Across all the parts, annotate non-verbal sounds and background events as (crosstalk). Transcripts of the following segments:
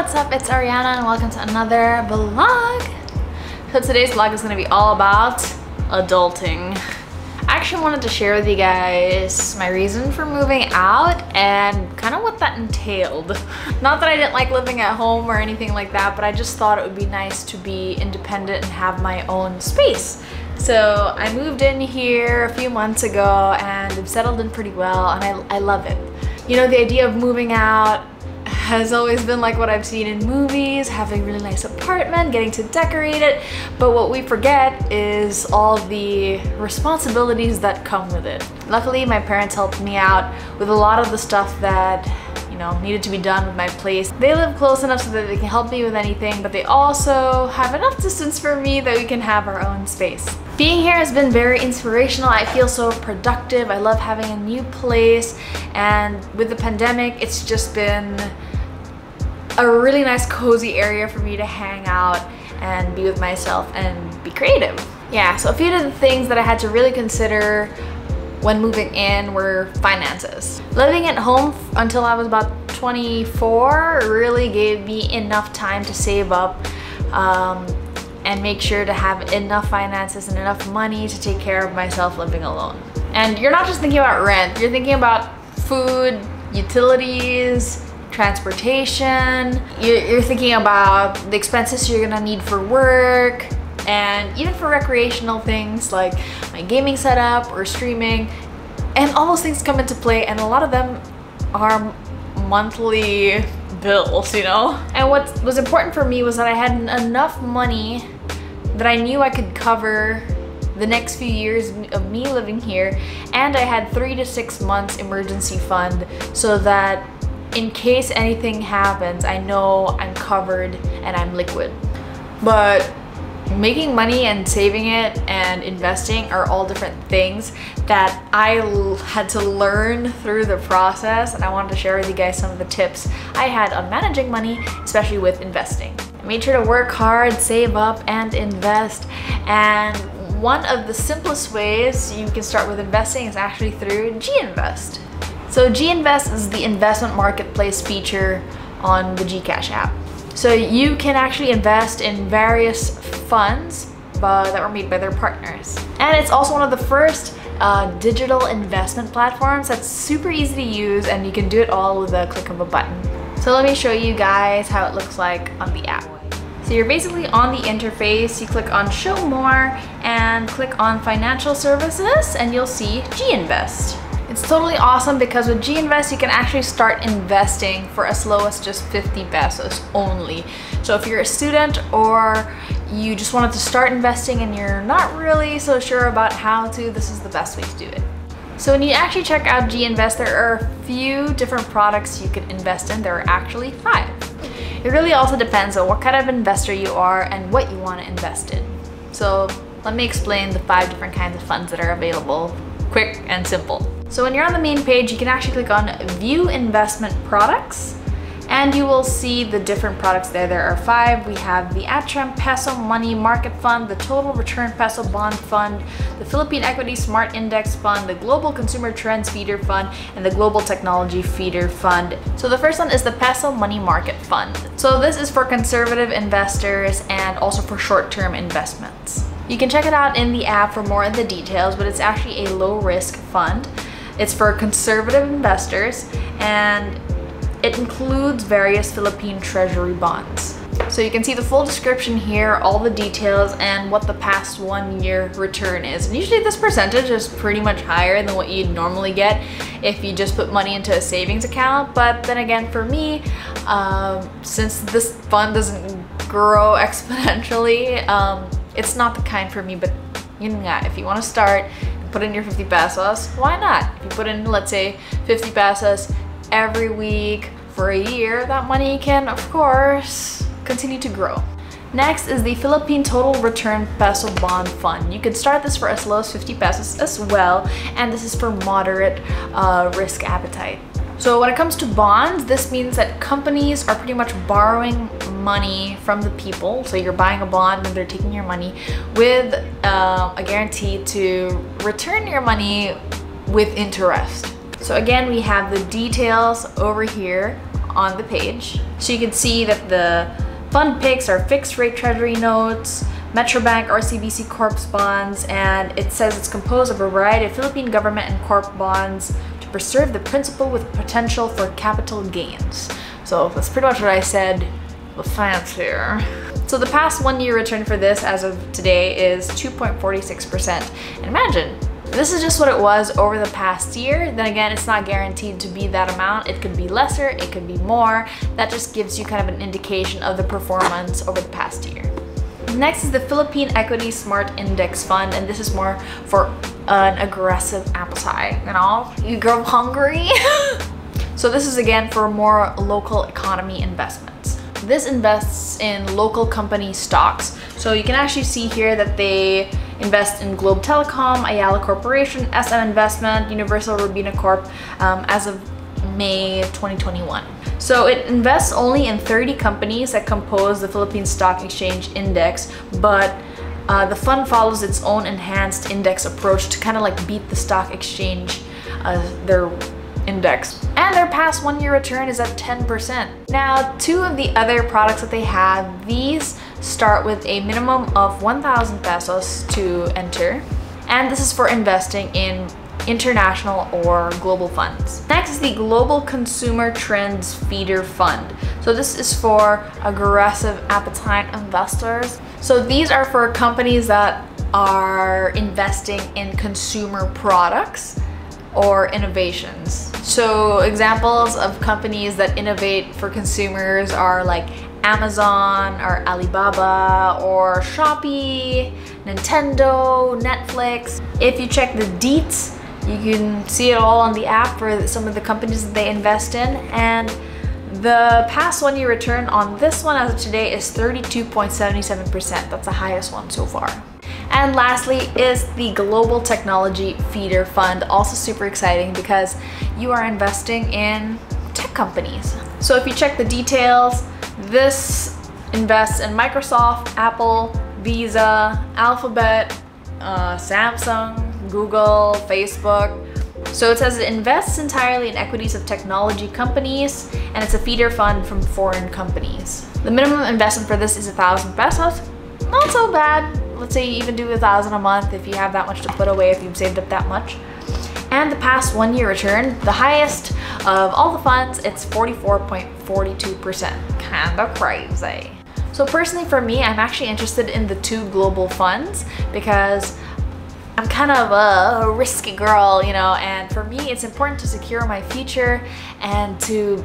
what's up? It's Aryanna and welcome to another vlog. So today's vlog is going to be all about adulting. I actually wanted to share with you guys my reason for moving out and kind of what that entailed. Not that I didn't like living at home or anything like that, but I just thought it would be nice to be independent and have my own space. So I moved in here a few months ago and I've settled in pretty well and I, I love it. You know, the idea of moving out has always been like what I've seen in movies, having a really nice apartment, getting to decorate it, but what we forget is all the responsibilities that come with it. Luckily, my parents helped me out with a lot of the stuff that you know, needed to be done with my place. They live close enough so that they can help me with anything, but they also have enough distance for me that we can have our own space. Being here has been very inspirational. I feel so productive. I love having a new place, and with the pandemic, it's just been a really nice cozy area for me to hang out and be with myself and be creative. Yeah, so a few of the things that I had to really consider when moving in were finances. Living at home until I was about 24 really gave me enough time to save up um, and make sure to have enough finances and enough money to take care of myself living alone. And you're not just thinking about rent, you're thinking about food, utilities, transportation, you're, thinking about the expenses you're gonna need for work, and even for recreational things like my gaming setup or streaming, and all those things come into play, and a lot of them are monthly bills, you know? And what was important for me was that I had enough money that I knew I could cover the next few years of me living here. And I had three to six months emergency fund so that in case anything happens, I know I'm covered and I'm liquid. But making money and saving it and investing are all different things that I had to learn through the process and I wanted to share with you guys some of the tips I had on managing money, especially with investing. I made sure to work hard, save up, and invest. And one of the simplest ways you can start with investing is actually through G-Invest. So G-Invest is the investment marketplace feature on the Gcash app. So you can actually invest in various funds uh, that were made by their partners. And it's also one of the first uh, digital investment platforms that's super easy to use and you can do it all with a click of a button. So let me show you guys how it looks like on the app. So you're basically on the interface, you click on show more and click on financial services and you'll see G-Invest. It's totally awesome because with G-Invest you can actually start investing for as low as just 50 pesos only. So if you're a student or you just wanted to start investing and you're not really so sure about how to, this is the best way to do it. So when you actually check out G-Invest, there are a few different products you can invest in. There are actually five. It really also depends on what kind of investor you are and what you want to invest in. So let me explain the five different kinds of funds that are available, quick and simple. So when you're on the main page, you can actually click on View Investment Products and you will see the different products there. There are five. We have the Atram Peso Money Market Fund, the Total Return Peso Bond Fund, the Philippine Equity Smart Index Fund, the Global Consumer Trends Feeder Fund, and the Global Technology Feeder Fund. So the first one is the Peso Money Market Fund. So this is for conservative investors and also for short-term investments. You can check it out in the app for more of the details, but it's actually a low-risk fund. It's for conservative investors and it includes various Philippine treasury bonds. So you can see the full description here, all the details, and what the past one year return is. And usually this percentage is pretty much higher than what you'd normally get if you just put money into a savings account. But then again, for me, um, since this fund doesn't grow (laughs) exponentially, um, it's not the kind for me, but you know, if you want to start, put in your 50 pesos, why not? If you put in, let's say, 50 pesos every week for a year, that money can, of course, continue to grow. Next is the Philippine Total Return Peso Bond Fund. You can start this for as low as 50 pesos as well, and this is for moderate uh, risk appetite. So when it comes to bonds, this means that companies are pretty much borrowing money from the people. So you're buying a bond and they're taking your money with uh, a guarantee to return your money with interest. So again, we have the details over here on the page. So you can see that the fund picks are fixed rate treasury notes, Metrobank RCBC Corp's bonds, and it says it's composed of a variety of Philippine government and corp bonds preserve the principal with potential for capital gains. So that's pretty much what I said with fancier. So the past one year return for this as of today is 2.46%. And imagine, this is just what it was over the past year. Then again, it's not guaranteed to be that amount. It could be lesser, it could be more. That just gives you kind of an indication of the performance over the past year. Next is the Philippine Equity Smart Index Fund, and this is more for an aggressive appetite, you know? You grow hungry? (laughs) so this is again for more local economy investments. This invests in local company stocks. So you can actually see here that they invest in Globe Telecom, Ayala Corporation, SM Investment, Universal Robina Corp um, as of May 2021. So it invests only in 30 companies that compose the Philippine Stock Exchange Index, but uh, the fund follows its own enhanced index approach to kind of like beat the stock exchange, uh, their index. And their past one year return is at 10%. Now, two of the other products that they have, these start with a minimum of 1,000 pesos to enter. And this is for investing in international or global funds. Next is the Global Consumer Trends Feeder Fund. So this is for aggressive appetite investors. So these are for companies that are investing in consumer products or innovations. So examples of companies that innovate for consumers are like Amazon or Alibaba or Shopee, Nintendo, Netflix. If you check the deets you can see it all on the app for some of the companies that they invest in and the past one year return on this one as of today is 32.77%. That's the highest one so far. And lastly is the Global Technology Feeder Fund. Also super exciting because you are investing in tech companies. So if you check the details, this invests in Microsoft, Apple, Visa, Alphabet, uh, Samsung, Google, Facebook. So it says it invests entirely in equities of technology companies and it's a feeder fund from foreign companies. The minimum investment for this is a thousand pesos. Not so bad. Let's say you even do a thousand a month if you have that much to put away, if you've saved up that much. And the past one year return, the highest of all the funds, it's 44.42%. Kinda crazy. So personally for me, I'm actually interested in the two global funds because I'm kind of a risky girl, you know, and for me it's important to secure my future and to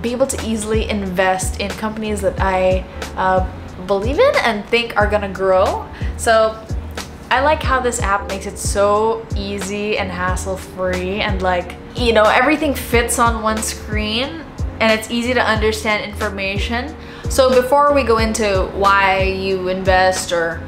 be able to easily invest in companies that I uh, believe in and think are gonna grow. So I like how this app makes it so easy and hassle-free and like, you know, everything fits on one screen and it's easy to understand information. So before we go into why you invest or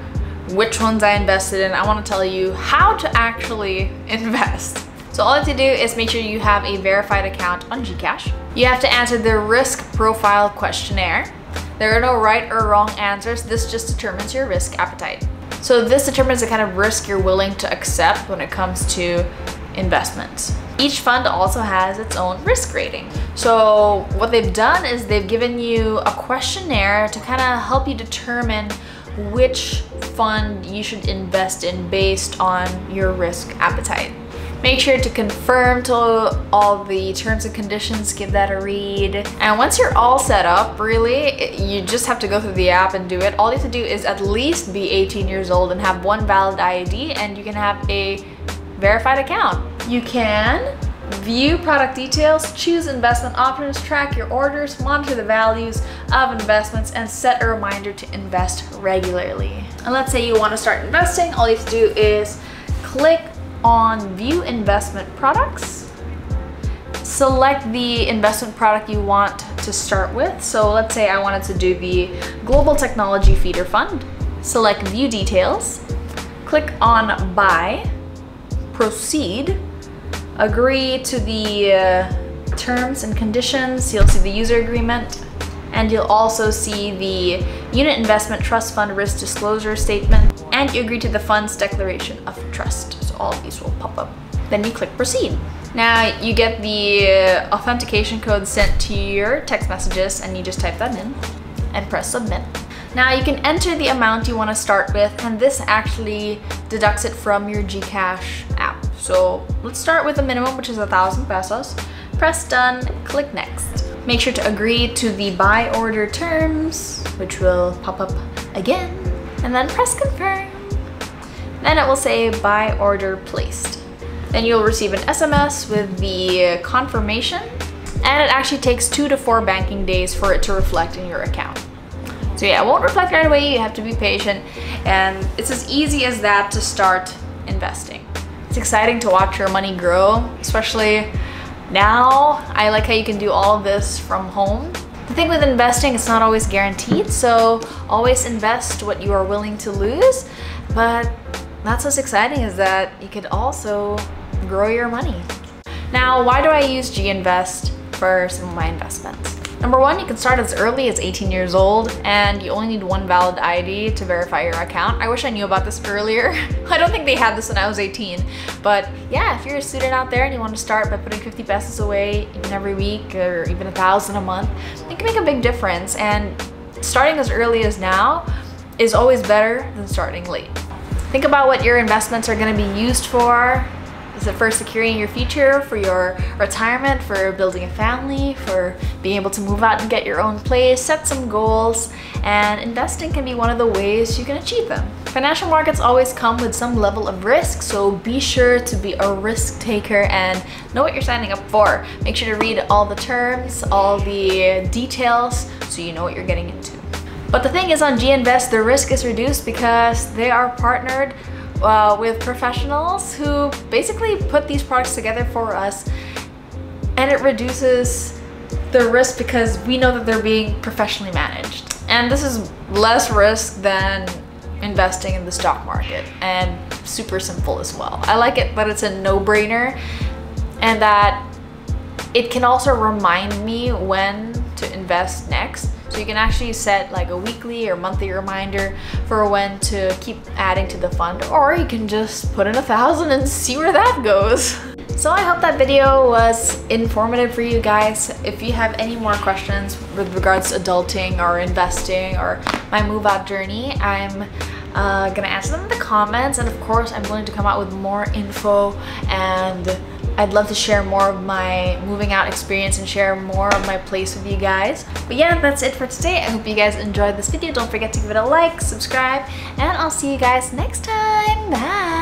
which ones I invested in, I want to tell you how to actually (laughs) invest. So all you have to do is make sure you have a verified account on Gcash. You have to answer the risk profile questionnaire. There are no right or wrong answers. This just determines your risk appetite. So this determines the kind of risk you're willing to accept when it comes to investments. Each fund also has its own risk rating. So what they've done is they've given you a questionnaire to kind of help you determine which fund you should invest in based on your risk appetite. Make sure to confirm to all the terms and conditions, give that a read. And once you're all set up, really, you just have to go through the app and do it. All you have to do is at least be 18 years old and have one valid ID and you can have a verified account. You can View product details, choose investment options, track your orders, monitor the values of investments, and set a reminder to invest regularly. And let's say you want to start investing, all you have to do is click on View Investment Products, select the investment product you want to start with. So let's say I wanted to do the Global Technology Feeder Fund. Select View Details, click on Buy, Proceed, agree to the uh, terms and conditions. You'll see the user agreement and you'll also see the unit investment trust fund risk disclosure statement and you agree to the fund's declaration of trust. So all of these will pop up. Then you click proceed. Now you get the authentication code sent to your text messages and you just type that in and press submit. Now you can enter the amount you want to start with and this actually deducts it from your Gcash app. So let's start with the minimum which is a thousand pesos. Press done, click next. Make sure to agree to the buy order terms which will pop up again and then press confirm. Then it will say buy order placed. Then you'll receive an SMS with the confirmation and it actually takes two to four banking days for it to reflect in your account. So yeah, it won't reflect right away, you have to be patient. And it's as easy as that to start investing. It's exciting to watch your money grow, especially now. I like how you can do all this from home. The thing with investing, it's not always guaranteed, so always invest what you are willing to lose. But that's what's exciting is that you could also grow your money. Now, why do I use G-Invest for some of my investments? Number one, you can start as early as 18 years old and you only need one valid ID to verify your account. I wish I knew about this earlier. (laughs) I don't think they had this when I was 18. But yeah, if you're a student out there and you want to start by putting 50 pesos away even every week or even a thousand a month, it can make a big difference. And starting as early as now is always better than starting late. Think about what your investments are going to be used for is it for securing your future, for your retirement, for building a family, for being able to move out and get your own place, set some goals, and investing can be one of the ways you can achieve them. Financial markets always come with some level of risk, so be sure to be a risk taker and know what you're signing up for. Make sure to read all the terms, all the details, so you know what you're getting into. But the thing is on G Invest, the risk is reduced because they are partnered uh, with professionals who basically put these products together for us and it reduces the risk because we know that they're being professionally managed. And this is less risk than investing in the stock market and super simple as well. I like it that it's a no-brainer and that it can also remind me when to invest next so you can actually set like a weekly or monthly reminder for when to keep adding to the fund or you can just put in a thousand and see where that goes. (laughs) So I hope that video was informative for you guys. If you have any more questions with regards to adulting or investing or my move out journey, I'm uh, gonna answer them in the comments and of course I'm going to come out with more info and I'd love to share more of my moving out experience and share more of my place with you guys. But yeah, that's it for today. I hope you guys enjoyed this video. Don't forget to give it a like, subscribe, and I'll see you guys next time. Bye!